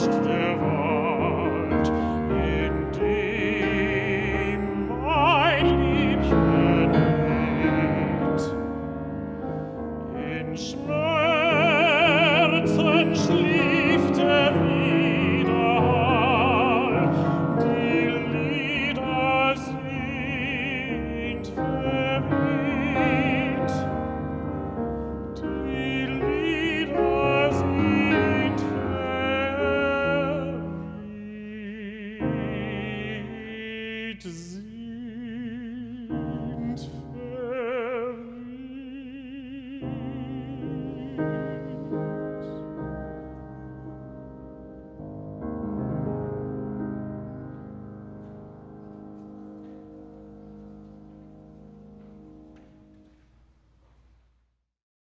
der Wald, to Z.